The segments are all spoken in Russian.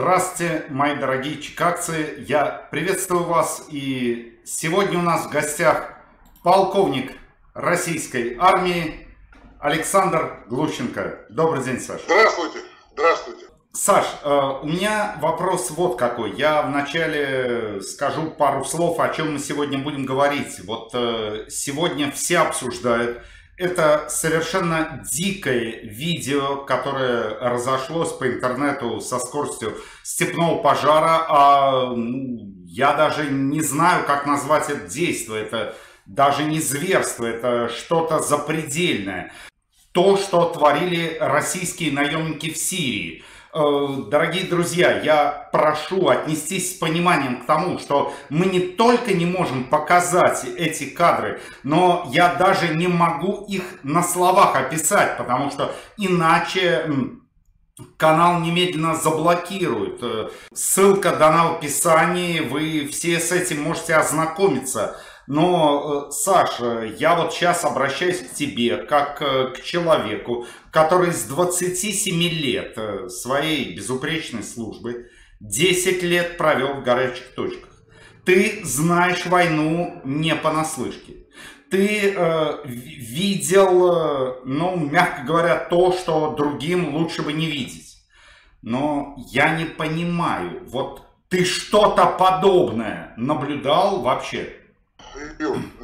Здравствуйте, мои дорогие чикагцы. Я приветствую вас. И сегодня у нас в гостях полковник российской армии Александр Глущенко. Добрый день, Саша. Здравствуйте. Здравствуйте. Саш, э, у меня вопрос вот какой. Я вначале скажу пару слов, о чем мы сегодня будем говорить. Вот э, сегодня все обсуждают это совершенно дикое видео, которое разошлось по интернету со скоростью степного пожара. А, ну, я даже не знаю, как назвать это действие. Это даже не зверство, это что-то запредельное. То, что творили российские наемники в Сирии. Э, дорогие друзья, я прошу отнестись с пониманием к тому, что мы не только не можем показать эти кадры, но я даже не могу их на словах описать, потому что иначе канал немедленно заблокируют. Э, ссылка дана в описании, вы все с этим можете ознакомиться. Но, э, Саша, я вот сейчас обращаюсь к тебе, как э, к человеку, который с 27 лет э, своей безупречной службы 10 лет провел в горячих точках. Ты знаешь войну не понаслышке. Ты э, видел, ну, мягко говоря, то, что другим лучше бы не видеть. Но я не понимаю, вот ты что-то подобное наблюдал вообще?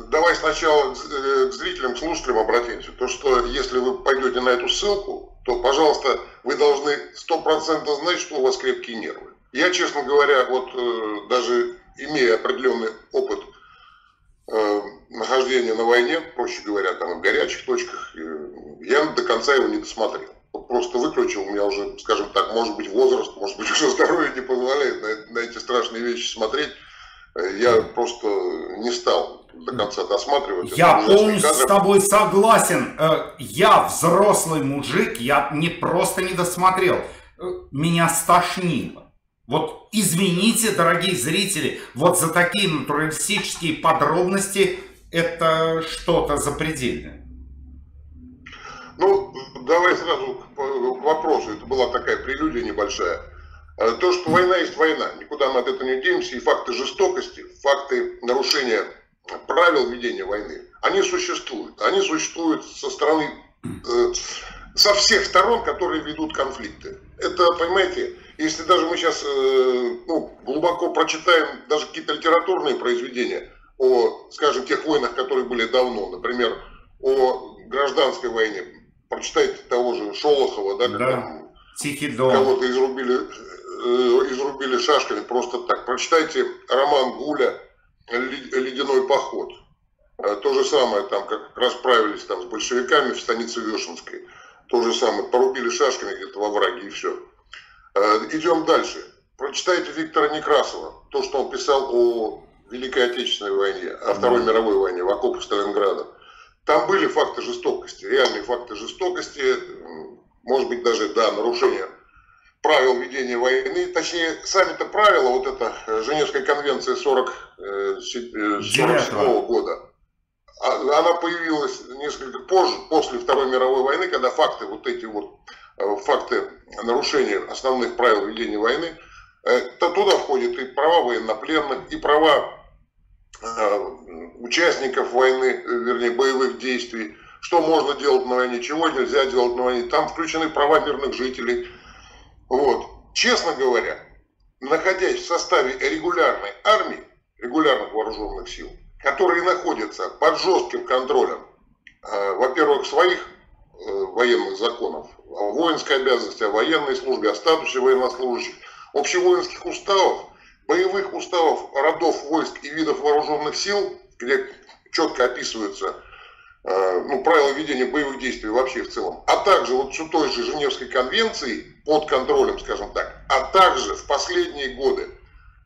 Давай сначала э, к зрителям, к слушателям обратимся. То, что если вы пойдете на эту ссылку, то, пожалуйста, вы должны стопроцентно знать, что у вас крепкие нервы. Я, честно говоря, вот э, даже имея определенный опыт э, нахождения на войне, проще говоря, там в горячих точках, я до конца его не досмотрел. Просто выключил, у меня уже, скажем так, может быть возраст, может быть уже здоровье не позволяет на, на эти страшные вещи смотреть. Я просто не стал до конца досматривать. Я полностью с тобой согласен. Э, я взрослый мужик, я не просто не досмотрел. Э, меня стошнило. Вот извините, дорогие зрители, вот за такие натуралистические подробности это что-то запредельное. Ну, давай сразу к вопросу. Это была такая прелюдия небольшая. Э, то, что война есть война, никуда мы от этого не денемся, и факты жестокости, факты нарушения правил ведения войны, они существуют. Они существуют со стороны, э, со всех сторон, которые ведут конфликты. Это, понимаете, если даже мы сейчас э, ну, глубоко прочитаем даже какие-то литературные произведения о, скажем, тех войнах, которые были давно, например, о гражданской войне, прочитайте того же Шолохова, да, да. Тихий дом. Кого-то изрубили изрубили шашками просто так. Прочитайте роман Гуля «Ледяной поход». Э, то же самое, там, как расправились там, с большевиками в станице Вешенской. То же самое, порубили шашками где-то во враге и все. Э, идем дальше. Прочитайте Виктора Некрасова, то, что он писал о Великой Отечественной войне, о Второй мировой войне, в окопах Сталинграда. Там были факты жестокости, реальные факты жестокости, может быть даже, да, нарушения правил ведения войны, точнее, сами-то правила, вот эта э, Женевская конвенция 40, 47 э, э, года, а, она появилась несколько позже, после Второй мировой войны, когда факты, вот эти вот факты нарушения основных правил ведения войны, то туда входят и права военнопленных, и права участников войны, вернее, боевых действий, что можно делать на войне, чего нельзя делать на войне. Там включены права мирных жителей, вот. Честно говоря, находясь в составе регулярной армии, регулярных вооруженных сил, которые находятся под жестким контролем, э, во-первых, своих э, военных законов, о воинской обязанности, о военной службе, о статусе военнослужащих, общевоинских уставов, боевых уставов родов войск и видов вооруженных сил, где четко описываются ну, правила ведения боевых действий вообще в целом, а также вот с той же Женевской конвенции под контролем, скажем так, а также в последние годы,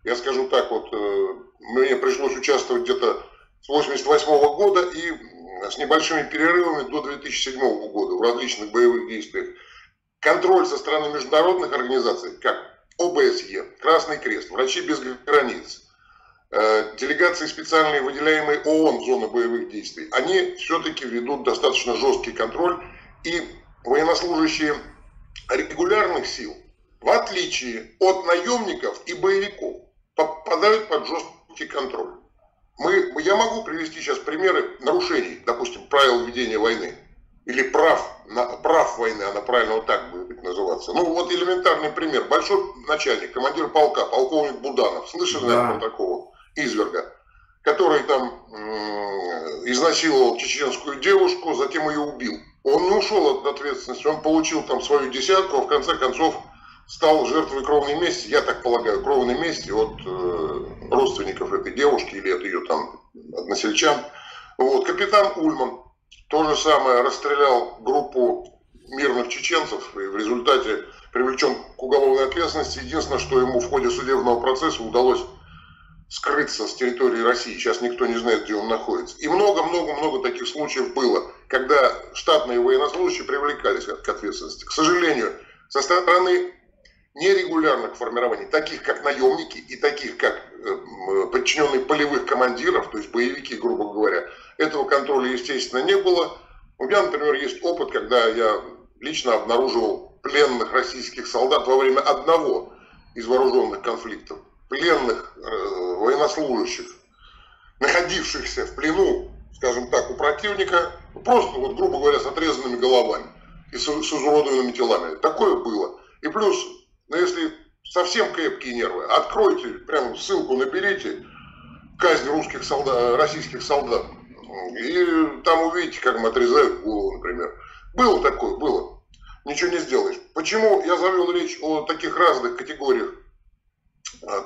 я скажу так, вот э, мне пришлось участвовать где-то с 88 -го года и с небольшими перерывами до 2007 года в различных боевых действиях. Контроль со стороны международных организаций, как ОБСЕ, Красный Крест, Врачи без границ, Э, делегации специальные, выделяемые ООН зоны боевых действий, они все-таки ведут достаточно жесткий контроль, и военнослужащие регулярных сил, в отличие от наемников и боевиков, попадают под жесткий контроль. Мы, я могу привести сейчас примеры нарушений, допустим, правил ведения войны или прав, на, прав войны, она правильно вот так будет называться. Ну вот элементарный пример. Большой начальник, командир полка, полковник Буданов, слышали, да. наверное, такого изверга, который там э, изнасиловал чеченскую девушку, затем ее убил. Он не ушел от ответственности, он получил там свою десятку, а в конце концов стал жертвой кровной мести, я так полагаю, кровной мести от э, родственников этой девушки или от ее там односельчан. Вот. Капитан Ульман то же самое расстрелял группу мирных чеченцев и в результате привлечен к уголовной ответственности. Единственное, что ему в ходе судебного процесса удалось скрыться с территории России. Сейчас никто не знает, где он находится. И много-много-много таких случаев было, когда штатные военнослужащие привлекались к ответственности. К сожалению, со стороны нерегулярных формирований, таких как наемники и таких как э, подчиненные полевых командиров, то есть боевики, грубо говоря, этого контроля, естественно, не было. У меня, например, есть опыт, когда я лично обнаруживал пленных российских солдат во время одного из вооруженных конфликтов, пленных э, военнослужащих, находившихся в плену, скажем так, у противника, просто, вот, грубо говоря, с отрезанными головами и с, с изуродованными телами. Такое было. И плюс но если совсем крепкие нервы, откройте, прям ссылку наберите, казнь русских солдат, российских солдат. И там увидите, как им отрезают голову, например. Было такое, было. Ничего не сделаешь. Почему я завел речь о таких разных категориях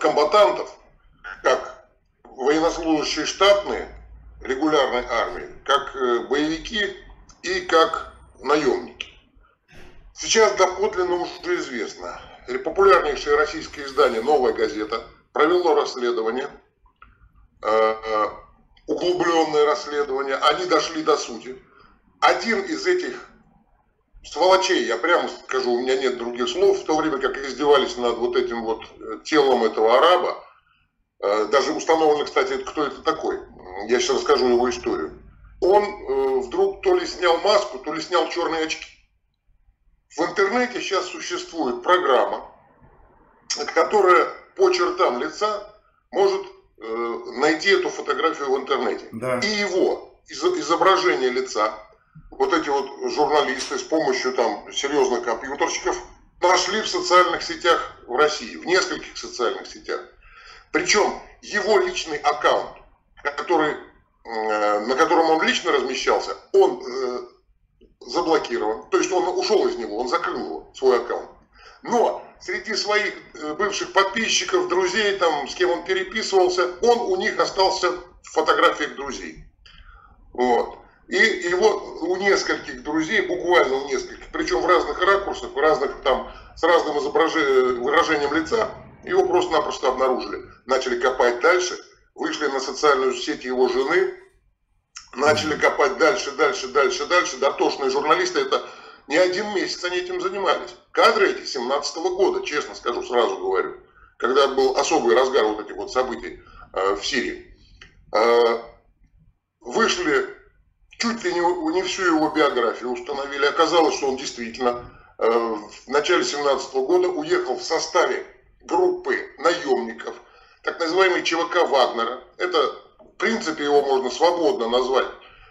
комбатантов, как военнослужащие штатные регулярной армии, как э, боевики и как наемники. Сейчас доподлинно уже известно, популярнейшее российское издание «Новая газета» провело расследование, э, э, углубленное расследование, они дошли до сути. Один из этих сволочей, я прямо скажу, у меня нет других слов, в то время как издевались над вот этим вот э, телом этого араба, даже установлено, кстати, кто это такой, я сейчас расскажу его историю. Он вдруг то ли снял маску, то ли снял черные очки. В интернете сейчас существует программа, которая по чертам лица может э, найти эту фотографию в интернете. Да. И его изображение лица, вот эти вот журналисты с помощью там серьезных компьютерщиков нашли в социальных сетях в России, в нескольких социальных сетях. Причем его личный аккаунт, который, э, на котором он лично размещался, он э, заблокирован. То есть он ушел из него, он закрыл его, свой аккаунт. Но среди своих э, бывших подписчиков, друзей, там, с кем он переписывался, он у них остался в фотографиях друзей. Вот. И его у нескольких друзей, буквально у нескольких, причем в разных ракурсах, в разных там, с разным выражением лица, его просто-напросто обнаружили. Начали копать дальше, вышли на социальную сеть его жены, начали копать дальше, дальше, дальше, дальше. Дотошные журналисты, это не один месяц они этим занимались. Кадры эти 17 -го года, честно скажу, сразу говорю, когда был особый разгар вот этих вот событий э, в Сирии. Э, вышли чуть ли не, не всю его биографию установили. Оказалось, что он действительно э, в начале 17 -го года уехал в составе группы наемников, так называемый ЧВК Вагнера. Это в принципе, его можно свободно назвать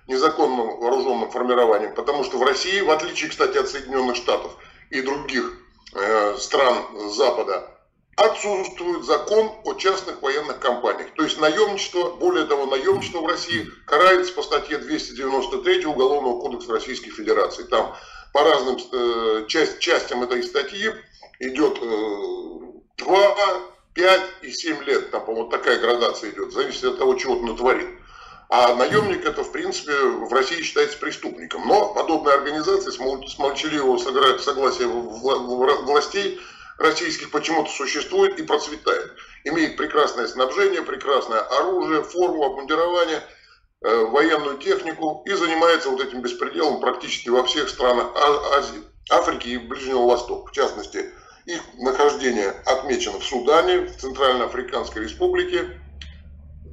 незаконным вооруженным формированием, потому что в России, в отличие, кстати, от Соединенных Штатов и других э, стран Запада, отсутствует закон о частных военных компаниях. То есть наемничество, более того, наемничество в России карается по статье 293 Уголовного кодекса Российской Федерации. Там по разным э, часть, частям этой статьи идет э, 2, 5 и 7 лет, там, по-моему, такая градация идет, зависит от того, чего он натворит. А наемник это, в принципе, в России считается преступником. Но подобная организация с молчаливого согласия властей российских почему-то существует и процветает. Имеет прекрасное снабжение, прекрасное оружие, форму, обмундирование, э, военную технику и занимается вот этим беспределом практически во всех странах а-, Азии, Африки и Ближнего Востока. В частности, их нахождение отмечено в Судане, в Центральноафриканской Республике.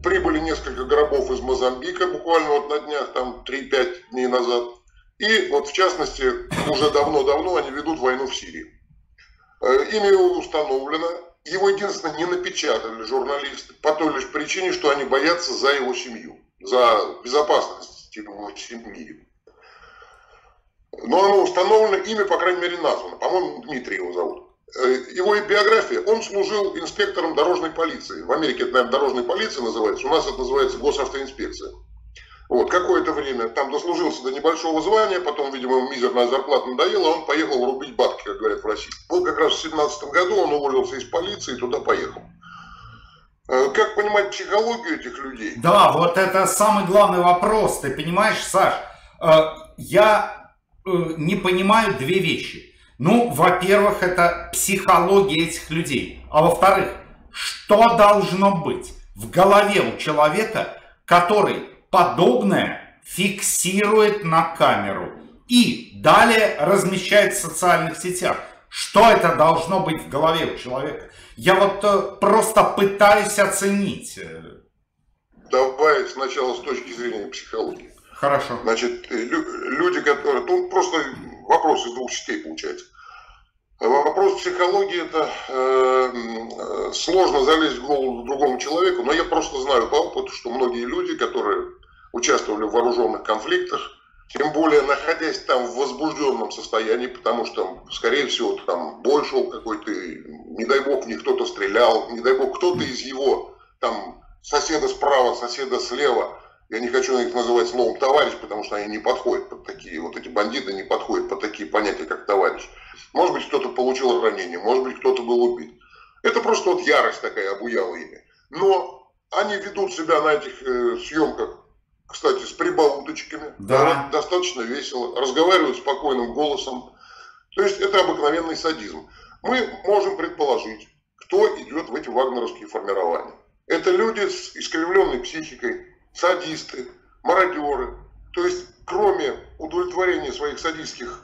Прибыли несколько гробов из Мозамбика, буквально вот на днях, там 3-5 дней назад. И вот в частности, уже давно-давно они ведут войну в Сирии. Имя его установлено. Его единственное не напечатали журналисты по той лишь причине, что они боятся за его семью, за безопасность его семьи. Но оно установлено, имя, по крайней мере, названо. По-моему, Дмитрий его зовут. Э, его биография, он служил инспектором дорожной полиции. В Америке это, наверное, дорожная полиция называется, у нас это называется госавтоинспекция. Вот, какое-то время там дослужился до небольшого звания, потом, видимо, ему мизерная зарплата надоела, он поехал рубить бабки, как говорят в России. Вот как раз в 17 году он уволился из полиции и туда поехал. Э, как понимать психологию этих людей? Да, вот это самый главный вопрос. Ты понимаешь, Саш, э, я э, не понимаю две вещи. Ну, во-первых, это психология этих людей. А во-вторых, что должно быть в голове у человека, который подобное фиксирует на камеру и далее размещает в социальных сетях. Что это должно быть в голове у человека? Я вот э, просто пытаюсь оценить. Давай сначала с точки зрения психологии. Хорошо. Значит, люди, которые... Ну, просто вопрос из двух частей получается. Вопрос психологии это э, сложно залезть в голову другому человеку, но я просто знаю по опыту, что многие люди, которые участвовали в вооруженных конфликтах, тем более находясь там в возбужденном состоянии, потому что, скорее всего, там бой какой-то, не дай бог, в них кто-то стрелял, не дай бог, кто-то из его там соседа справа, соседа слева, я не хочу их называть словом товарищ, потому что они не подходят под такие, вот эти бандиты не подходят под такие понятия, как товарищ. Может быть, кто-то получил ранение, может быть, кто-то был убит. Это просто вот ярость такая обуяла ими. Но они ведут себя на этих э, съемках кстати, с прибауточками. Да. Достаточно весело. Разговаривают спокойным голосом. То есть это обыкновенный садизм. Мы можем предположить, кто идет в эти вагнеровские формирования. Это люди с искривленной психикой, садисты, мародеры. То есть, кроме удовлетворения своих садистских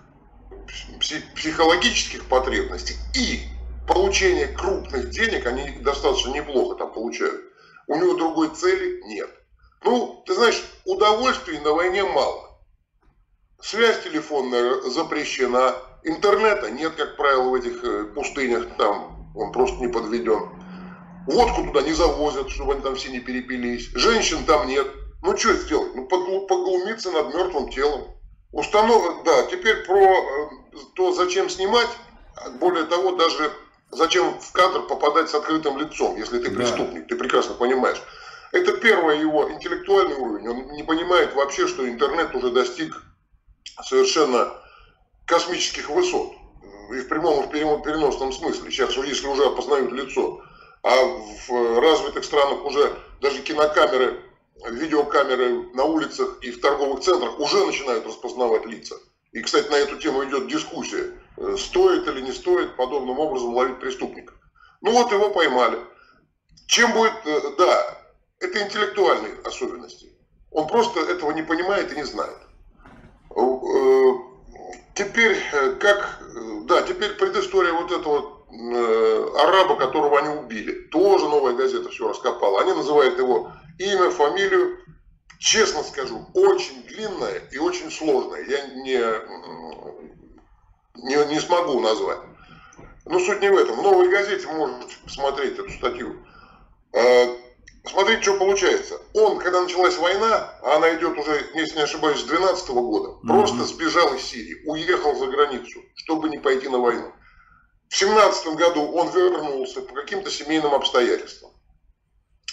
психологических потребностей и получения крупных денег, они достаточно неплохо там получают, у него другой цели нет. Ну, ты знаешь, удовольствий на войне мало. Связь телефонная запрещена, интернета нет, как правило, в этих э, пустынях, там он просто не подведен. Водку туда не завозят, чтобы они там все не перепились. Женщин там нет. Ну, что сделать? Ну, поглумиться над мертвым телом. Установ... Да, теперь про э, то, зачем снимать, более того, даже зачем в кадр попадать с открытым лицом, если ты преступник, да. ты прекрасно понимаешь. Это первый его интеллектуальный уровень. Он не понимает вообще, что интернет уже достиг совершенно космических высот. И в прямом, и в переносном смысле. Сейчас, если уже опознают лицо. А в развитых странах уже даже кинокамеры, видеокамеры на улицах и в торговых центрах уже начинают распознавать лица. И, кстати, на эту тему идет дискуссия. Стоит или не стоит подобным образом ловить преступника. Ну вот его поймали. Чем будет, э, да, это интеллектуальные особенности. Он просто этого не понимает и не знает. Э, теперь, э, как, да, теперь предыстория вот этого э, араба, которого они убили. Тоже новая газета все раскопала. Они называют его имя, фамилию. Честно скажу, очень длинная и очень сложная. Я не, не, не смогу назвать. Но суть не в этом. В новой газете можете посмотреть эту статью. Смотрите, что получается. Он, когда началась война, а она идет уже, если не ошибаюсь, с 2012 года, mm-hmm. просто сбежал из Сирии, уехал за границу, чтобы не пойти на войну. В 17 году он вернулся по каким-то семейным обстоятельствам.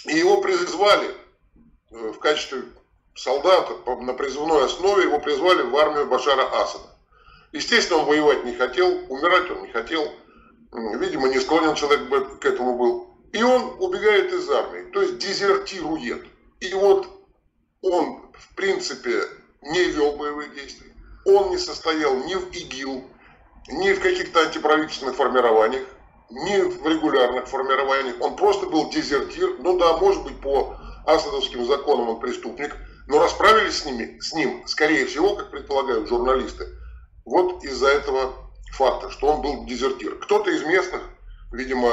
И его призвали э, в качестве солдата на призывной основе, его призвали в армию Башара Асада. Естественно, он воевать не хотел, умирать он не хотел. Видимо, не склонен человек к этому был. И он убегает из армии, то есть дезертирует. И вот он, в принципе, не вел боевых действий. Он не состоял ни в ИГИЛ, ни в каких-то антиправительственных формированиях, ни в регулярных формированиях. Он просто был дезертир. Ну да, может быть, по асадовским законам он преступник, но расправились с, ними, с ним, скорее всего, как предполагают журналисты, вот из-за этого факта, что он был дезертир. Кто-то из местных видимо,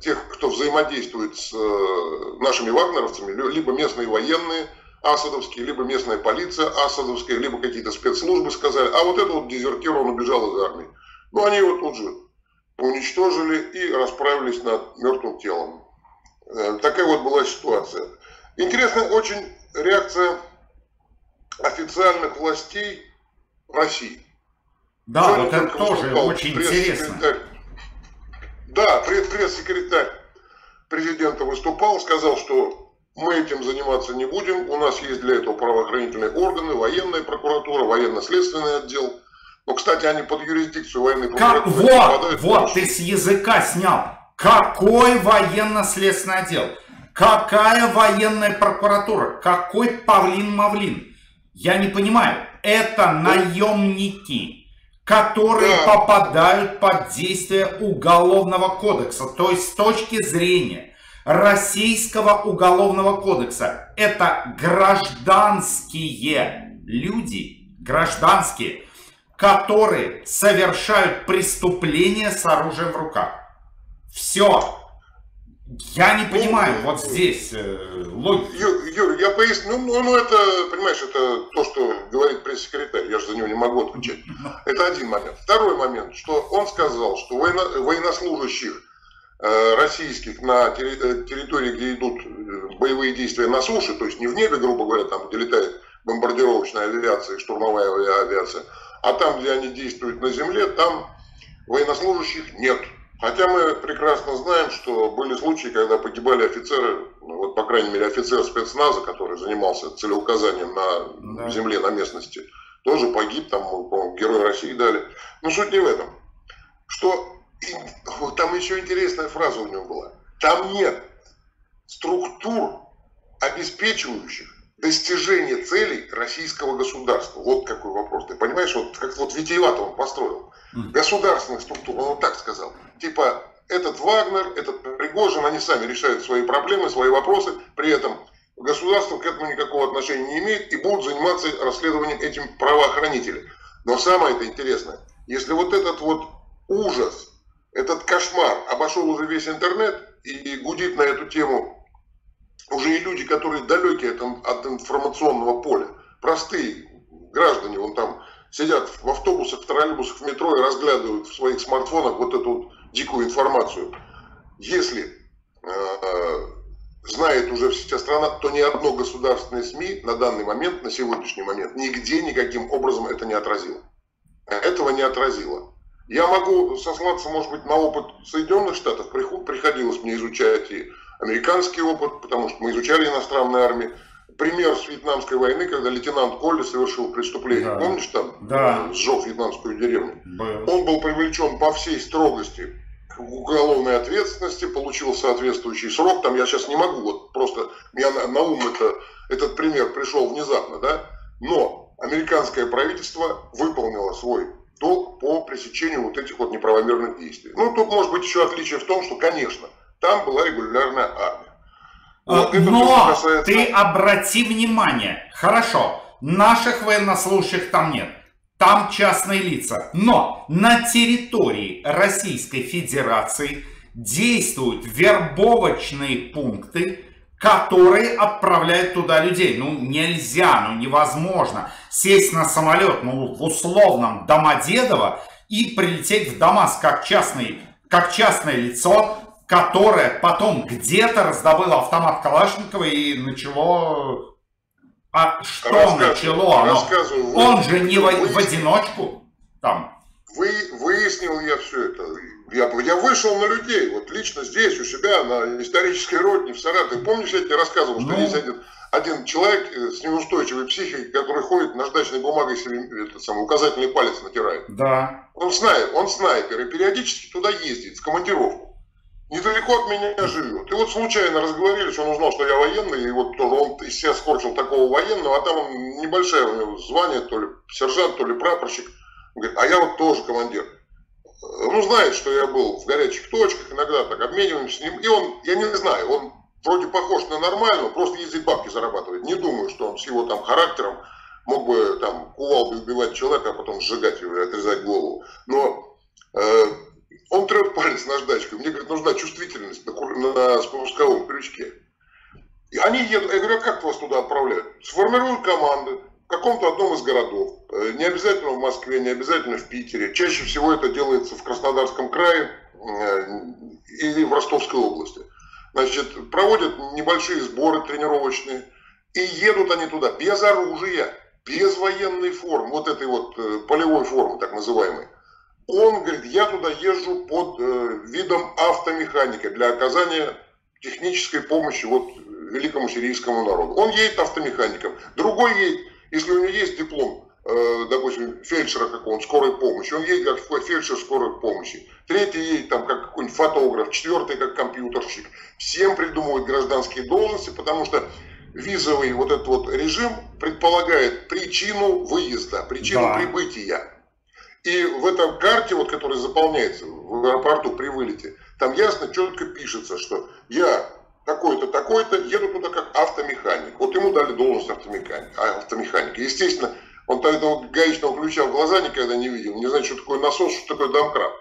тех, кто взаимодействует с э, нашими вагнеровцами, либо местные военные асадовские, либо местная полиция асадовская, либо какие-то спецслужбы сказали, а вот это вот дезертир, он убежал из армии. Ну, они его тут же уничтожили и расправились над мертвым телом. Э, такая вот была ситуация. Интересная очень реакция официальных властей России. Да, Сегодня вот это тоже очень интересно. Да, пресс-секретарь президента выступал, сказал, что мы этим заниматься не будем, у нас есть для этого правоохранительные органы, военная прокуратура, военно-следственный отдел. Но, кстати, они под юрисдикцию военной прокуратуры как? Вот, вот, ты с языка снял. Какой военно-следственный отдел? Какая военная прокуратура? Какой Павлин-Мавлин? Я не понимаю. Это наемники которые да. попадают под действие Уголовного кодекса. То есть с точки зрения Российского Уголовного кодекса это гражданские люди, гражданские, которые совершают преступления с оружием в руках. Все. Я не понимаю, ну, вот здесь э, логика. Юр, Юр, я поясню, ну, ну, ну это, понимаешь, это то, что говорит пресс-секретарь, я же за него не могу отвечать. Это один момент. Второй момент, что он сказал, что военно, военнослужащих э, российских на э, территории, где идут э, боевые действия на суше, то есть не в небе, грубо говоря, там, где летает бомбардировочная авиация и штурмовая авиация, а там, где они действуют на земле, там военнослужащих нет. Хотя мы прекрасно знаем, что были случаи, когда погибали офицеры, ну, вот по крайней мере офицер спецназа, который занимался целеуказанием на да. земле, на местности, тоже погиб, там, по Герой России дали. Но суть не в этом. Что вот там еще интересная фраза у него была. Там нет структур, обеспечивающих достижение целей российского государства. Вот какой вопрос. Ты понимаешь, вот как вот витиевато он построил. Государственных структур, он вот так сказал. Типа, этот Вагнер, этот Пригожин, они сами решают свои проблемы, свои вопросы, при этом государство к этому никакого отношения не имеет и будут заниматься расследованием этим правоохранители. Но самое это интересное, если вот этот вот ужас, этот кошмар обошел уже весь интернет и гудит на эту тему уже и люди, которые далеки от, от информационного поля, простые граждане, вон там сидят в автобусах, в троллейбусах, в метро и разглядывают в своих смартфонах вот эту вот дикую информацию. Если э, знает уже вся страна, то ни одно государственное СМИ на данный момент, на сегодняшний момент, нигде никаким образом это не отразило. Этого не отразило. Я могу сослаться, может быть, на опыт Соединенных Штатов. Приходилось мне изучать и американский опыт, потому что мы изучали иностранные армии. Пример с Вьетнамской войны, когда лейтенант Колли совершил преступление. Да. Помнишь там? Да. Сжег вьетнамскую деревню. Был. Он был привлечен по всей строгости к уголовной ответственности, получил соответствующий срок. Там я сейчас не могу, вот просто я на, на ум это, этот пример пришел внезапно, да. Но американское правительство выполнило свой долг по пресечению вот этих вот неправомерных действий. Ну, тут может быть еще отличие в том, что, конечно, там была регулярная армия. Вот, Но касается... ты обрати внимание, хорошо, наших военнослужащих там нет, там частные лица. Но на территории Российской Федерации действуют вербовочные пункты, которые отправляют туда людей. Ну, нельзя, ну, невозможно сесть на самолет, ну, в условном Домодедово и прилететь в Дамаск как частный, как частное лицо, которое потом где-то раздобыло автомат Калашникова и начало... А что начало? Оно? Он же не в, в одиночку там. Вы, выяснил я все это. Я, я вышел на людей, вот лично здесь, у себя, на исторической родине, в Саратове. Помнишь, я тебе рассказывал, что ну... есть один, один человек э, с неустойчивой психикой, который ходит наждачной бумагой себе этот самый, указательный палец натирает. Да. Он снайпер, он снайпер и периодически туда ездит, с командировку недалеко от меня живет. И вот случайно разговорились, он узнал, что я военный, и вот тоже он из себя скорчил такого военного, а там он небольшое у него звание, то ли сержант, то ли прапорщик. Он говорит, а я вот тоже командир. Ну, знает, что я был в горячих точках, иногда так обмениваемся с ним. И он, я не знаю, он вроде похож на нормального, просто ездит бабки зарабатывает. Не думаю, что он с его там характером мог бы там кувалдой убивать человека, а потом сжигать его и отрезать голову. Но э, он трет палец наждачкой. Мне, говорит, нужна чувствительность на, на спусковом крючке. И они едут. Я говорю, а как вас туда отправляют? Сформируют команды в каком-то одном из городов. Э, не обязательно в Москве, не обязательно в Питере. Чаще всего это делается в Краснодарском крае, или в Ростовской области. Значит, проводят небольшие сборы тренировочные, и едут они туда без оружия, без военной формы, вот этой вот полевой формы, так называемой. Он говорит, я туда езжу под видом автомеханика для оказания технической помощи вот великому сирийскому народу. Он едет автомехаником, другой едет, если у него есть диплом, э, допустим, фельдшера какого-нибудь скорой помощи, он едет как фельдшер скорой помощи, третий едет там как какой-нибудь фотограф, четвертый как компьютерщик. Всем придумывают гражданские должности, потому что визовый вот этот вот режим предполагает причину выезда, причину да. прибытия. И в этой карте, вот, которая заполняется в аэропорту при вылете, там ясно, четко пишется, что я такой-то, такой-то, еду туда как автомеханик. Вот ему дали должность автомеханика. А, автомеханика. Естественно, он этого гаечного ключа в глаза никогда не видел, не знает, что такое насос, что такое домкрат.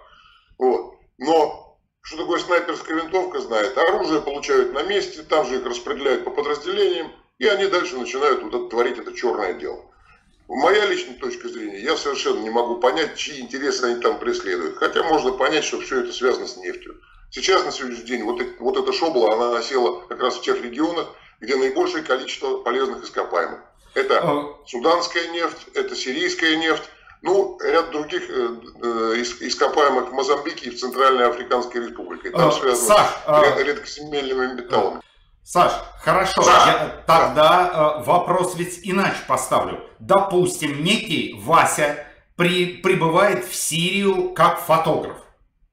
Вот. Но что такое снайперская винтовка, знает. оружие получают на месте, там же их распределяют по подразделениям, и они дальше начинают вот творить это черное дело. Моя личная точка зрения, я совершенно не могу понять, чьи интересы они там преследуют. Хотя можно понять, что все это связано с нефтью. Сейчас, на сегодняшний день, вот, вот эта шобла, она насела как раз в тех регионах, где наибольшее количество полезных ископаемых. Это а. суданская нефть, это сирийская нефть, ну, ряд других э, э, ископаемых в Мозамбике и в Центральной Африканской Республике. Там а, связано Саш, с а... редкоземельными металлами. Саш, хорошо, Саш, я тогда да. вопрос ведь иначе поставлю. Допустим, некий Вася при, прибывает в Сирию как фотограф.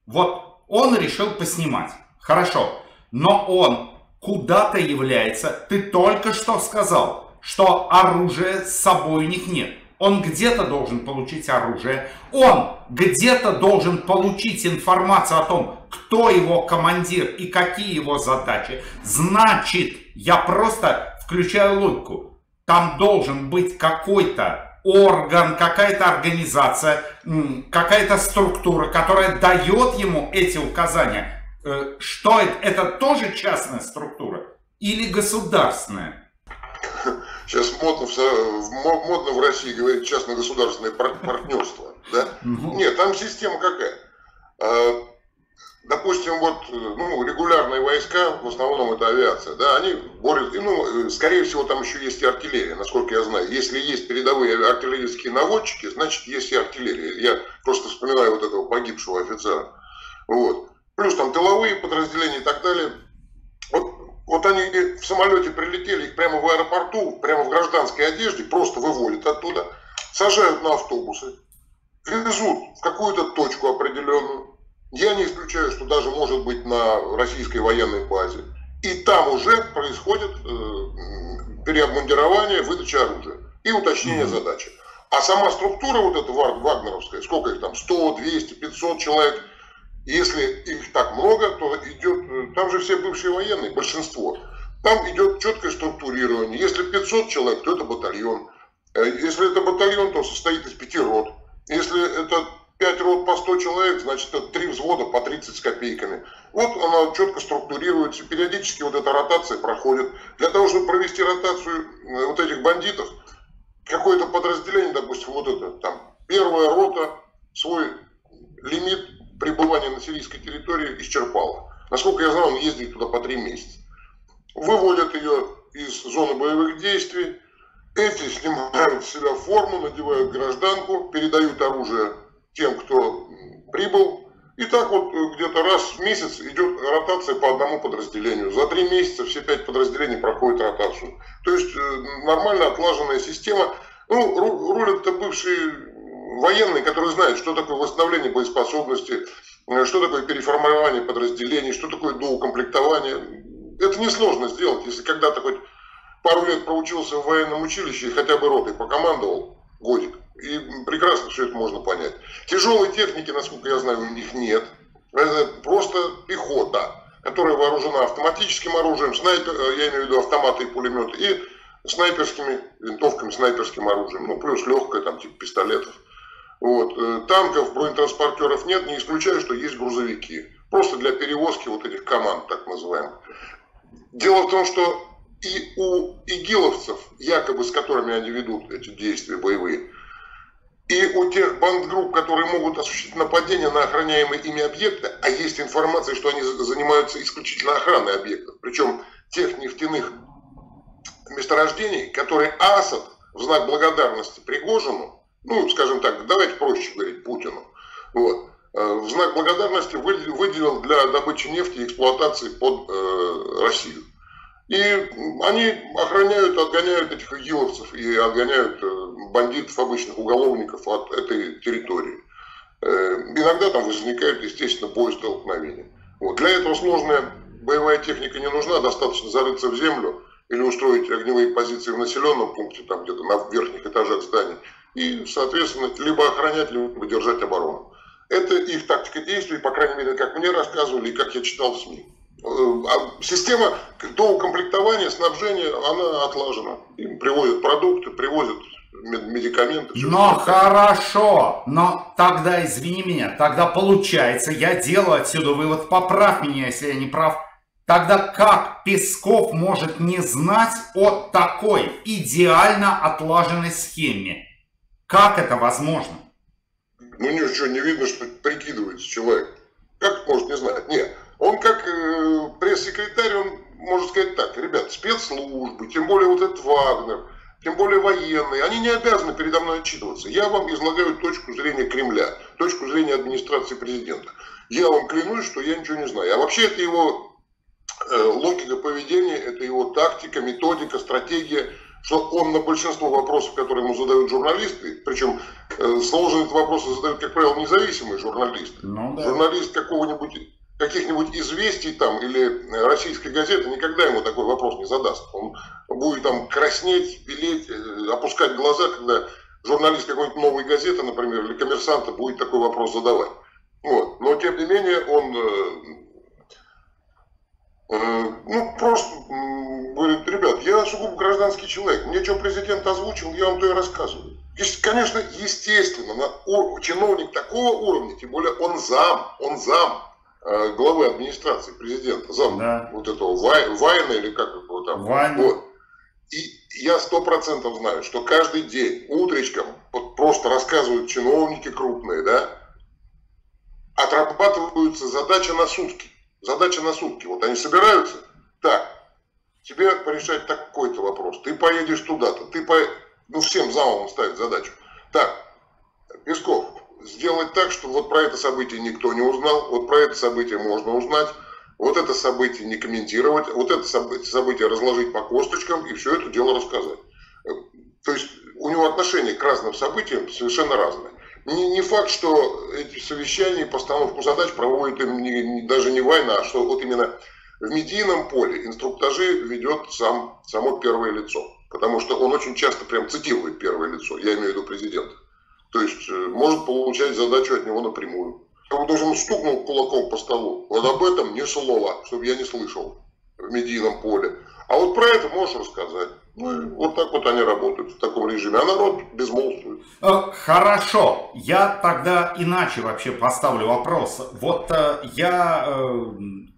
Вот он решил поснимать. Хорошо. Но он куда-то является. Ты только что сказал, что оружия с собой у них нет. Он где-то должен получить оружие. Он где-то должен получить информацию о том, кто его командир и какие его задачи. Значит, я просто включаю логику. Там должен быть какой-то орган, какая-то организация, какая-то структура, которая дает ему эти указания. Э, что это? Это тоже частная структура или государственная? Сейчас модно в, модно в России говорить частно-государственное партнерство. Да? Нет, там система какая? Допустим, вот, э, ну, регулярные войска, в основном это авиация, да, они борются, и, ну, э, скорее всего, там еще есть и артиллерия, насколько я знаю. Если есть передовые артиллерийские наводчики, значит, есть и артиллерия. Я просто вспоминаю вот этого погибшего офицера. Вот. Плюс там тыловые подразделения и так далее. Вот, вот они в самолете прилетели, их прямо в аэропорту, прямо в гражданской одежде, просто выводят оттуда, сажают на автобусы, везут в какую-то точку определенную, я не исключаю, что даже может быть на российской военной базе. И там уже происходит э, переобмундирование, выдача оружия и уточнение mm-hmm. задачи. А сама структура вот эта вагнеровская, сколько их там, 100, 200, 500 человек, если их так много, то идет, э, там же все бывшие военные, большинство. Там идет четкое структурирование. Если 500 человек, то это батальон. Э, если это батальон, то состоит из пяти рот. Если это 5 рот по 100 человек, значит, это 3 взвода по 30 с копейками. Вот она четко структурируется, периодически вот эта ротация проходит. Для того, чтобы провести ротацию э, вот этих бандитов, какое-то подразделение, допустим, вот это, там, первая рота свой лимит пребывания на сирийской территории исчерпала. Насколько я знаю, он ездит туда по 3 месяца. Выводят ее из зоны боевых действий, эти снимают с себя форму, надевают гражданку, передают оружие тем, кто прибыл. И так вот э, где-то раз в месяц идет ротация по одному подразделению. За три месяца все пять подразделений проходят ротацию. То есть э, нормально отлаженная система. Ну, рулят это бывшие военные, которые знают, что такое восстановление боеспособности, э, что такое переформирование подразделений, что такое доукомплектование. Это несложно сделать, если когда-то хоть пару лет проучился в военном училище и хотя бы ротой покомандовал годик и прекрасно все это можно понять. Тяжелой техники, насколько я знаю, у них нет. Это просто пехота, которая вооружена автоматическим оружием, снайпер, э, я имею в виду автоматы и пулеметы, и снайперскими винтовками, снайперским оружием. Ну, плюс легкое, там, типа пистолетов. Вот. Э, танков, бронетранспортеров нет, не исключаю, что есть грузовики. Просто для перевозки вот этих команд, так называемых. Дело в том, что и у игиловцев, якобы с которыми они ведут эти действия боевые, И у тех бандгрупп, которые могут осуществить нападение на охраняемые ими объекты, а есть информация, что они занимаются исключительно охраной объектов, причем тех нефтяных месторождений, которые Асад в знак благодарности Пригожину, ну, скажем так, давайте проще говорить, Путину, вот, э, в знак благодарности выделил для добычи нефти и эксплуатации под э, Россию. И они охраняют, отгоняют этих игиловцев и отгоняют э, бандитов, обычных уголовников от этой территории. Э, иногда там возникает, естественно, бой столкновения. Вот. Для этого сложная боевая техника не нужна, достаточно зарыться в землю или устроить огневые позиции в населенном пункте, там где-то на верхних этажах зданий, и, соответственно, либо охранять, либо держать оборону. Это их тактика действий, по крайней мере, как мне рассказывали и как я читал в СМИ. Э, а система доукомплектования, снабжения, она отлажена. Им привозят продукты, привозят медикаменты. Но хорошо, но тогда, извини меня, тогда получается, я делаю отсюда вывод, поправь меня, если я не прав, тогда как Песков может не знать о такой идеально отлаженной схеме? Как это возможно? Ну ничего, не видно, что прикидывается человек. Как может не знать? Нет, он как э, пресс-секретарь, он может сказать так, ребят, спецслужбы, тем более вот этот Вагнер, тем более военные, они не обязаны передо мной отчитываться. Я вам излагаю точку зрения Кремля, точку зрения администрации президента. Я вам клянусь, что я ничего не знаю. А вообще это его э, логика поведения, это его тактика, методика, стратегия, что он на большинство вопросов, которые ему задают журналисты, причем э, сложные вопросы задают, как правило, независимые журналисты. Ну, да. Журналист какого-нибудь каких-нибудь известий там или российской газеты никогда ему такой вопрос не задаст. Он будет там краснеть, белеть, э, опускать глаза, когда журналист какой-нибудь новой газеты, например, или коммерсанта будет такой вопрос задавать. Вот. Но тем не менее он э, э, ну, просто говорит, ребят, я сугубо гражданский человек, мне что президент озвучил, я вам то и рассказываю. Конечно, естественно, чиновник такого уровня, тем более он зам, он зам, Э, главы администрации президента, зам да. вот этого Вай, Вайна или как его там. Вайна. Вот. И я сто процентов знаю, что каждый день утречком вот просто рассказывают чиновники крупные, да, отрабатываются задачи на сутки. Задача на сутки. Вот они собираются, так, тебе порешать такой-то вопрос, ты поедешь туда-то, ты по... ну всем замом ставят задачу. Так, Песков, сделать так, чтобы вот про это событие никто не узнал, вот про это событие можно узнать, вот это событие не комментировать, вот это событие разложить по косточкам и все это дело рассказать. То есть у него отношение к разным событиям совершенно разное. Не, не факт, что эти совещания и постановку задач проводит им не, не, даже не война, а что вот именно в медийном поле инструктажи ведет сам, само первое лицо. Потому что он очень часто прям цитирует первое лицо, я имею в виду президента. То есть э, может получать задачу от него напрямую. Он должен стукнул кулаком по столу. Вот об этом ни слова, чтобы я не слышал в медийном поле. А вот про это можешь рассказать. Ну, вот так вот они работают в таком режиме, а народ безмолвствует. Э, хорошо, я тогда иначе вообще поставлю вопрос. Вот э, я,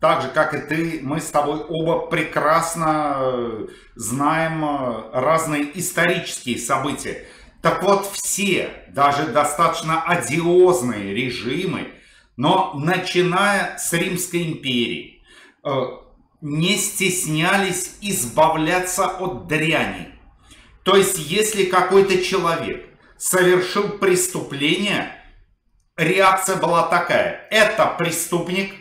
так же как и ты, мы с тобой оба прекрасно знаем разные исторические события. Так вот все, даже достаточно одиозные режимы, но начиная с Римской империи, э, не стеснялись избавляться от дряни. То есть, если какой-то человек совершил преступление, реакция была такая. Это преступник,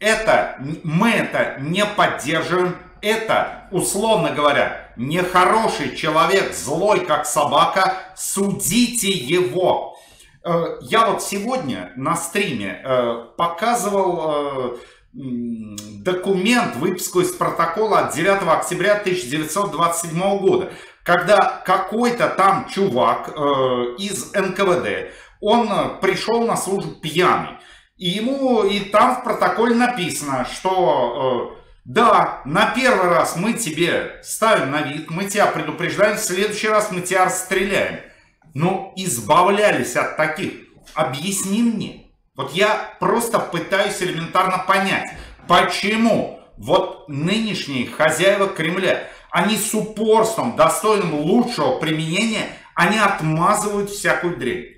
это, мы это не поддерживаем, это, условно говоря, нехороший человек, злой как собака, судите его. Э, я вот сегодня на стриме э, показывал э, документ, выписку из протокола от 9 октября 1927 года, когда какой-то там чувак из НКВД, он пришел на службу пьяный. И ему и там в протоколе написано, что да, на первый раз мы тебе ставим на вид, мы тебя предупреждаем, в следующий раз мы тебя расстреляем. Но избавлялись от таких. Объясни мне. Вот я просто пытаюсь элементарно понять, почему вот нынешние хозяева Кремля, они с упорством, достойным лучшего применения, они отмазывают всякую дрянь.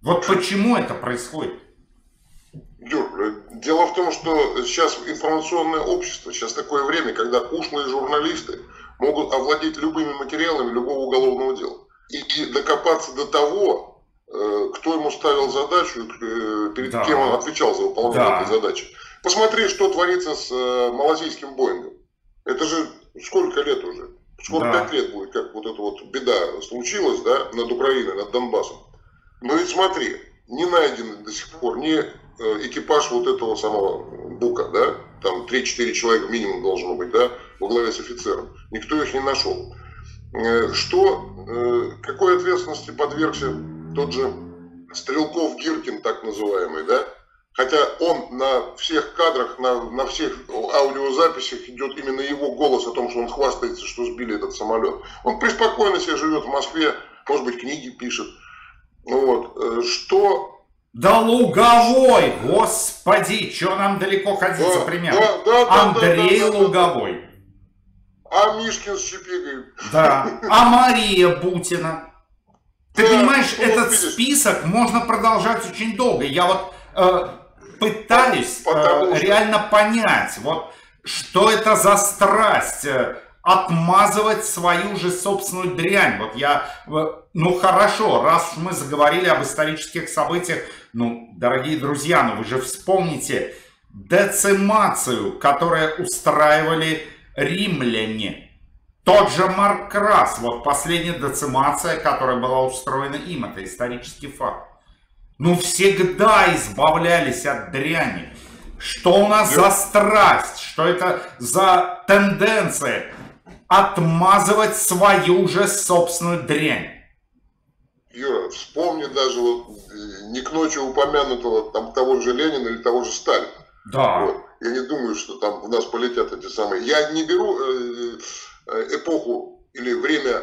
Вот почему это происходит? Юр, дело в том, что сейчас информационное общество, сейчас такое время, когда ушлые журналисты могут овладеть любыми материалами любого уголовного дела и, и докопаться до того, э, кто ему ставил задачу, э, перед да. кем он отвечал за выполнение да. этой задачи. Посмотри, что творится с э, малазийским Боингом. Это же сколько лет уже? Скоро да. 5 лет будет, как вот эта вот беда случилась, да, над Украиной, над Донбассом. Но ведь смотри, не найден до сих пор ни экипаж вот этого самого Бука, да, там 3-4 человека минимум должно быть, да, во главе с офицером. Никто их не нашел. Э, что, э, какой ответственности подвергся тот же Стрелков Гиркин, так называемый, да, Хотя он на всех кадрах, на, на всех аудиозаписях идет именно его голос о том, что он хвастается, что сбили этот самолет. Он преспокойно себе живет в Москве, может быть, книги пишет. Вот. Э, что да Луговой, господи, что нам далеко ходить да, за? Да, да, Андрей да, да, Луговой. А Мишкин с Чепигой. Да, а Мария Бутина. Ты да, понимаешь, этот видишь? список можно продолжать очень долго. Я вот э, пытаюсь э, реально понять, вот что это за страсть э, отмазывать свою же собственную дрянь. Вот я, э, ну хорошо, раз мы заговорили об исторических событиях, ну, дорогие друзья, ну вы же вспомните децимацию, которую устраивали римляне. Тот же Марк Крас, вот последняя децимация, которая была устроена им, это исторический факт. Ну, всегда избавлялись от дряни. Что у нас за страсть? Что это за тенденция отмазывать свою же собственную дрянь? Юра, вспомни даже вот э, не к ночи упомянутого там того же Ленина или того же Сталина. Да. Вот. Я не думаю, что там у нас полетят эти самые. Я не беру э, э эпоху или время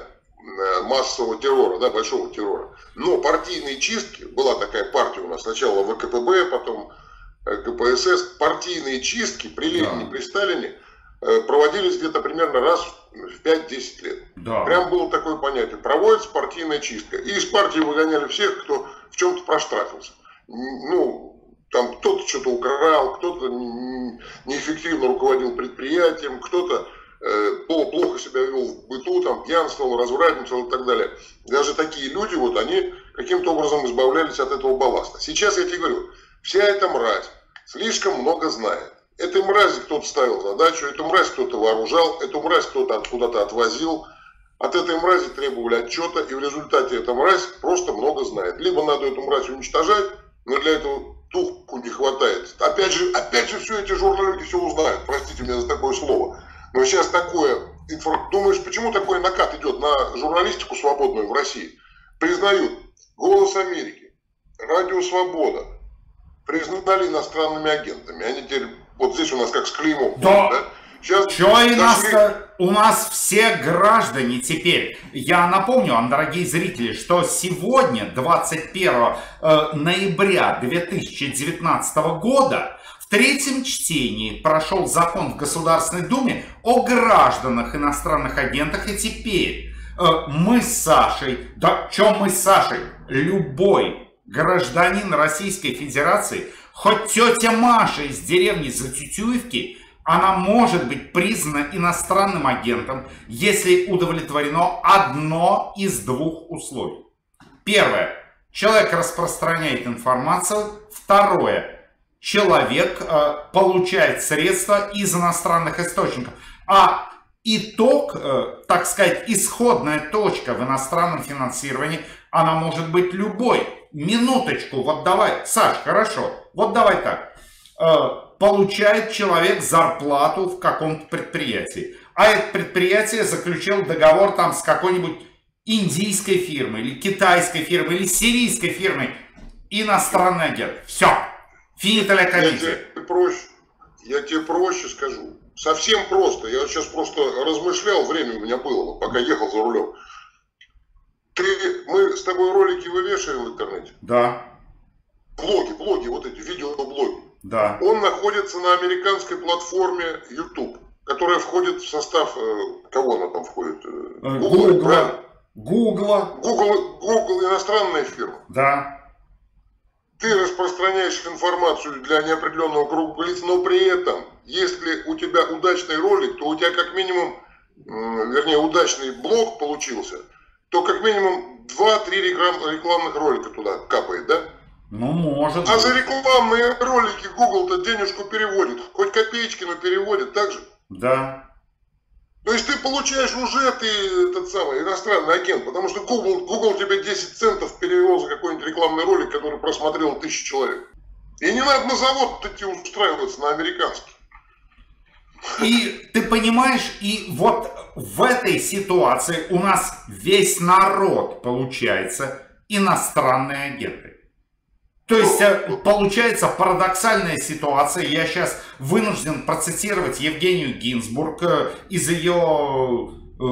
массового террора, да, большого террора. Но партийные чистки, была такая партия у нас, сначала ВКПБ, потом КПСС, партийные чистки при Ленине, да. при Сталине проводились где-то примерно раз в 5-10 лет. Да. Прям было такое понятие. Проводится партийная чистка. И из партии выгоняли всех, кто в чем-то проштрафился. Ну, там кто-то что-то украл, кто-то неэффективно руководил предприятием, кто-то Э, плохо себя вел в быту, там, пьянствовал, развратничал и так далее. Даже такие люди, вот они каким-то образом избавлялись от этого балласта. Сейчас я тебе говорю, вся эта мразь слишком много знает. Этой мрази кто-то ставил задачу, эту мразь кто-то вооружал, эту мразь кто-то откуда-то отвозил. От этой мрази требовали отчета, и в результате эта мразь просто много знает. Либо надо эту мразь уничтожать, но для этого туху не хватает. Опять же, опять же, все эти журналисты все узнают, простите меня за такое слово. Но сейчас такое, думаешь, почему такой накат идет на журналистику свободную в России? Признают «Голос Америки», «Радио Свобода», признали иностранными агентами. Они теперь вот здесь у нас как с клеймом. Да. да? Сейчас Чё и нас у нас все граждане теперь. Я напомню вам, дорогие зрители, что сегодня, 21 э, ноября 2019 года, третьем чтении прошел закон в Государственной Думе о гражданах иностранных агентах, и теперь э, мы с Сашей, да чем мы с Сашей, любой гражданин Российской Федерации, хоть тетя Маша из деревни Затютюевки, она может быть признана иностранным агентом, если удовлетворено одно из двух условий. Первое. Человек распространяет информацию. Второе человек э, получает средства из иностранных источников. А итог, э, так сказать, исходная точка в иностранном финансировании, она может быть любой. Минуточку, вот давай, Саш, хорошо, вот давай так. Э, получает человек зарплату в каком-то предприятии, а это предприятие заключил договор там с какой-нибудь индийской фирмой, или китайской фирмой, или сирийской фирмой, иностранный агент. Все, Финиталя комиссия. Я тебе проще, я тебе проще скажу. Совсем просто. Я сейчас просто размышлял, время у меня было, пока ехал за рулем. Ты, мы с тобой ролики вывешиваем в интернете? Да. Блоги, блоги, вот эти видеоблоги. Да. Он находится на американской платформе YouTube, которая входит в состав, э, кого она там входит? Э, Google, Google. Google. Google, Google иностранная фирма. Да. ты распространяешь информацию для неопределенного круга лиц, но при этом, если у тебя удачный ролик, то у тебя как минимум, вернее, удачный блог получился, то как минимум 2-3 рекламных ролика туда капает, да? Ну, может А быть. за рекламные ролики Google-то денежку переводит. Хоть копеечки, но переводит, так же? Да. То есть ты получаешь уже ты этот самый иностранный агент, потому что Google, Google тебе 10 центов перевел за какой-нибудь рекламный ролик, который просмотрел тысячу человек. И не надо на завод идти устраиваться на американский. И ты понимаешь, и вот в этой ситуации у нас весь народ, получается, иностранные агенты. То есть э, получается парадоксальная ситуация. Я сейчас вынужден процитировать Евгению Гинзбург э, из ее э,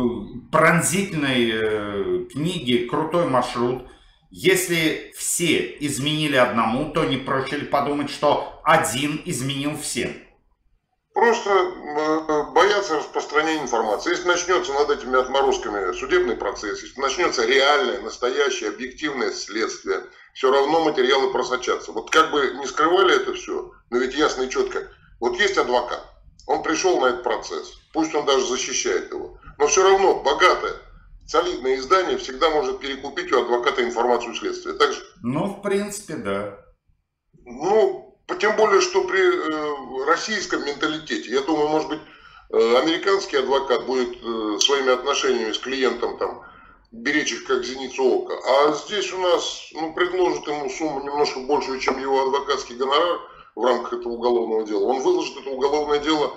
пронзительной книги «Крутой маршрут». Если все изменили одному, то не проще ли подумать, что один изменил всем? Просто боятся распространения информации. Если начнется над этими отморозками судебный процесс, если начнется реальное, настоящее, объективное следствие – все равно материалы просочатся. Вот как бы не скрывали это все, но ведь ясно и четко. Вот есть адвокат, он пришел на этот процесс, пусть он даже защищает его, но все равно богатое, солидное издание всегда может перекупить у адвоката информацию следствия. Так же? Ну, в принципе, да. Ну, тем более, что при э, российском менталитете, я думаю, может быть, э, американский адвокат будет э, своими отношениями с клиентом там беречь их как зеницу ока. А здесь у нас ну, предложат ему сумму немножко большую, чем его адвокатский гонорар в рамках этого уголовного дела. Он выложит это уголовное дело,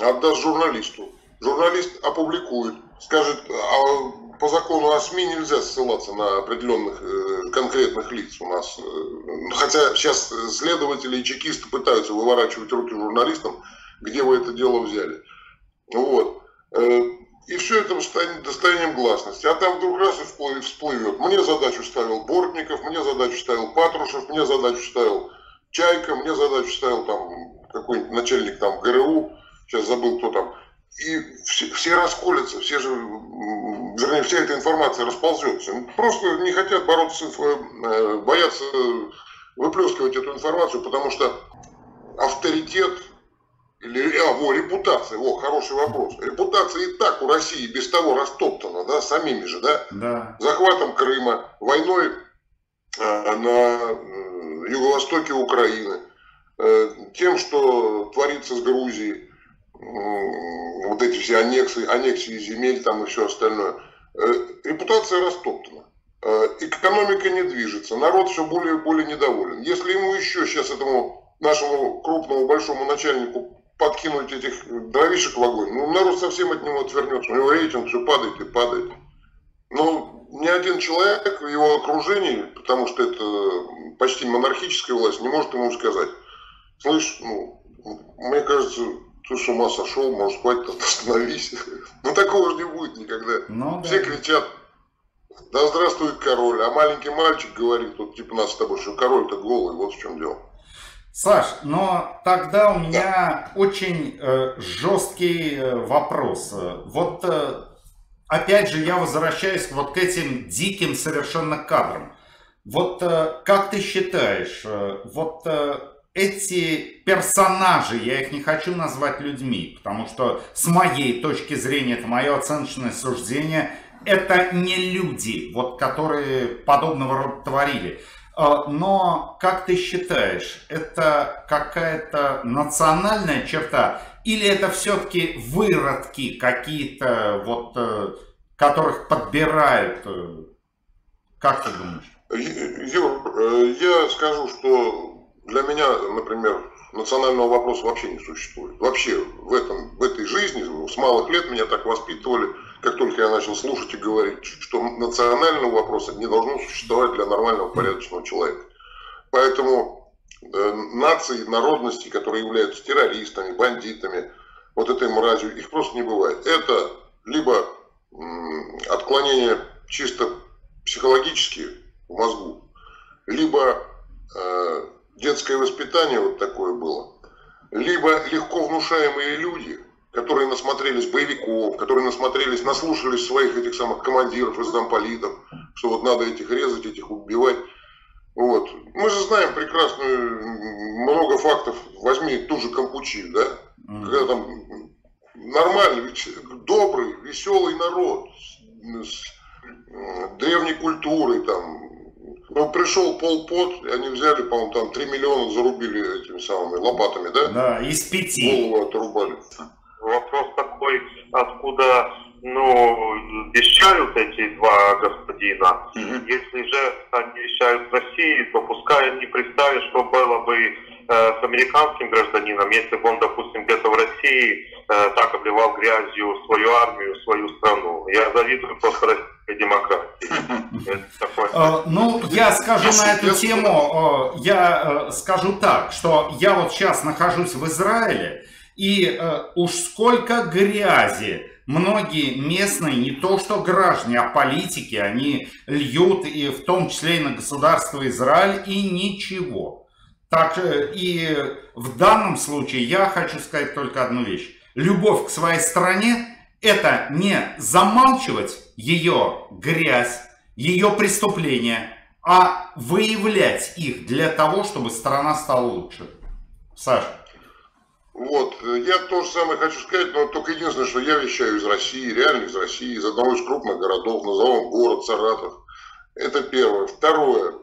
отдаст журналисту. Журналист опубликует, скажет, а по закону о СМИ нельзя ссылаться на определенных э, конкретных лиц у нас. Э, хотя сейчас следователи и чекисты пытаются выворачивать руки журналистам, где вы это дело взяли. Вот. Э, и все это станет достоянием гласности. А там вдруг раз и всплывет. Мне задачу ставил Бортников, мне задачу ставил Патрушев, мне задачу ставил Чайка, мне задачу ставил там какой-нибудь начальник там ГРУ, сейчас забыл кто там. И все, все расколятся, все же, вернее, вся эта информация расползется. Просто не хотят бороться, э, боятся выплескивать эту информацию, потому что авторитет или, а, во, репутация, во, хороший вопрос. Репутация и так у России без того растоптана, да, самими же, да? Да. Захватом Крыма, войной э, на э, юго-востоке Украины, э, тем, что творится с Грузией, э, вот эти все аннексы, аннексии земель там и все остальное. Э, репутация растоптана. Э, экономика не движется, народ все более и более недоволен. Если ему еще сейчас этому нашему крупному большому начальнику подкинуть этих дровишек в огонь, ну, народ совсем от него отвернется. У него рейтинг все падает и падает. Но ни один человек в его окружении, потому что это почти монархическая власть, не может ему сказать, слышь, ну, мне кажется, ты с ума сошел, может, хватит, остановись. Ну, такого же не будет никогда. Ну, Все да. кричат, да здравствует король, а маленький мальчик говорит, вот типа нас с тобой, что король-то голый, вот в чем дело. Саш, но тогда у меня очень э, жесткий э, вопрос. Вот э, опять же я возвращаюсь вот к этим диким совершенно кадрам. Вот э, как ты считаешь, э, вот э, эти персонажи, я их не хочу назвать людьми, потому что с моей точки зрения, это мое оценочное суждение, это не люди, вот, которые подобного рода творили. А, но, как ты считаешь, это какая-то национальная черта или это все-таки выродки какие-то, вот, э, которых подбирают? Э, как ты думаешь? Юр, э, я скажу, что для меня, например, национального вопроса вообще не существует. Вообще в, этом, в этой жизни с малых лет меня так воспитывали – как только я начал слушать и говорить, что национального вопроса не должно существовать для нормального порядочного человека. Поэтому э, нации, народности, которые являются террористами, бандитами, вот этой мразью, их просто не бывает. Это либо м, отклонение чисто психологически в мозгу, либо э, детское воспитание вот такое было, либо легко внушаемые люди, которые насмотрелись боевиков, которые насмотрелись, наслушались своих этих самых командиров и замполитов, что вот надо этих резать, этих убивать. Вот. Мы же знаем прекрасно много фактов. Возьми ту же Кампучи, да? Когда там нормальный, добрый, веселый народ с э, древней культурой, там, ну, пришел Пол Пот, они взяли, по-моему, там 3 миллиона зарубили этими самыми лопатами, да? Да, из пяти. Голову отрубали. Вопрос такой, откуда ну, вещают эти два господина. Mm-hmm. Если же они вещают в России, то пускай они представят, что было бы э, с американским гражданином, если бы он, допустим, где-то в России э, так обливал грязью свою армию, свою страну. Я завидую просто российской демократии. Э, ну, я скажу на эту тему, э, я э, скажу так, что я вот сейчас нахожусь в Израиле, и уж сколько грязи многие местные, не то что граждане, а политики, они льют и в том числе и на государство Израиль, и ничего. Так и в данном случае я хочу сказать только одну вещь. Любовь к своей стране – это не замалчивать ее грязь, ее преступления, а выявлять их для того, чтобы страна стала лучше. Саша. Вот, я то же самое хочу сказать, но только единственное, что я вещаю из России, реально из России, из одного из крупных городов, назовем город Саратов. Это первое. Второе, э,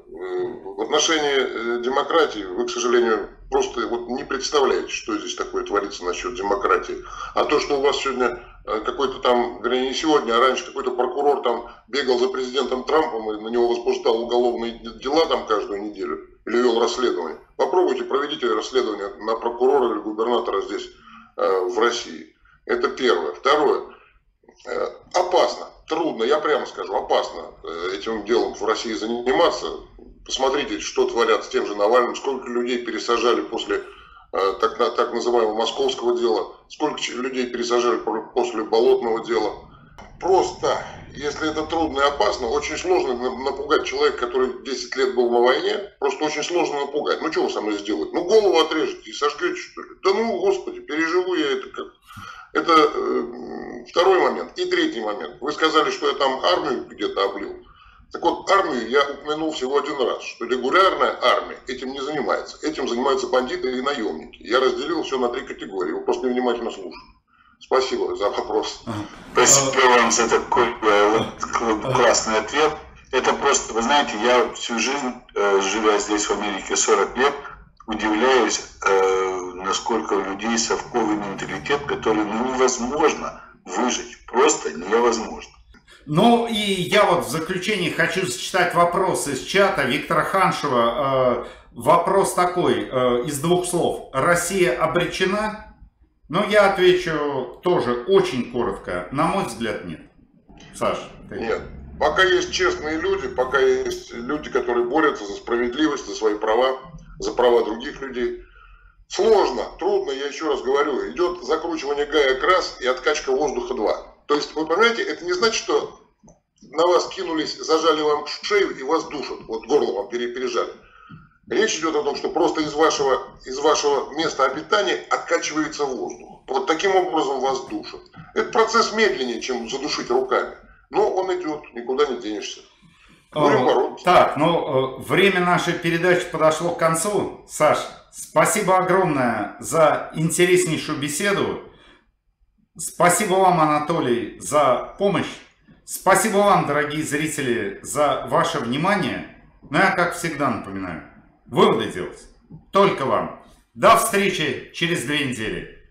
в отношении э, демократии вы, к сожалению, просто вот не представляете, что здесь такое творится насчет демократии. А то, что у вас сегодня э, какой-то там, вернее, не сегодня, а раньше какой-то прокурор там бегал за президентом Трампом и на него возбуждал уголовные дела там каждую неделю или вел расследование. Попробуйте, проведите расследование на прокурора или губернатора здесь, в России. Это первое. Второе. Опасно трудно, я прямо скажу, опасно э, этим делом в России заниматься. Посмотрите, что творят с тем же Навальным, сколько людей пересажали после э, так, так называемого московского дела, сколько людей пересажали после болотного дела. Просто, если это трудно и опасно, очень сложно напугать человека, который 10 лет был на войне, просто очень сложно напугать. Ну, что вы со мной сделаете? Ну, голову отрежете и сожгете, что ли? Да ну, господи, переживу я это как... Это э, второй момент. И третий момент. Вы сказали, что я там армию где-то облил. Так вот, армию я упомянул всего один раз, что регулярная армия этим не занимается. Этим занимаются бандиты и наемники. Я разделил все на три категории. Вы просто невнимательно слушали. Спасибо за вопрос. Спасибо вам за такой э, вот, классный ответ. Это просто, вы знаете, я всю жизнь, э, живя здесь в Америке 40 лет, удивляюсь, э, насколько у людей совковый менталитет, который ну, невозможно выжить. Просто невозможно. Ну и я вот в заключении хочу зачитать вопрос из чата Виктора Ханшева. Э, вопрос такой, э, из двух слов. Россия обречена? Ну, я отвечу тоже очень коротко. На мой взгляд, нет. Саш, ты... Нет. Пока есть честные люди, пока есть люди, которые борются за справедливость, за свои права, за права других людей. Сложно, трудно, я еще раз говорю, идет закручивание гаек раз и откачка воздуха два. То есть, вы понимаете, это не значит, что на вас кинулись, зажали вам шею и вас душат, вот горло вам пережали. Речь идет о том, что просто из вашего, из вашего места обитания откачивается воздух. Вот таким образом вас душат. Это процесс медленнее, чем задушить руками. Но он идет, никуда не денешься. Будем бороться. Так, ну, э, время нашей передачи подошло к концу. Саш, спасибо огромное за интереснейшую беседу. Спасибо вам, Анатолий, за помощь. Спасибо вам, дорогие зрители, за ваше внимание. Ну, я, как всегда, напоминаю, выводы делать только вам. До встречи через две недели.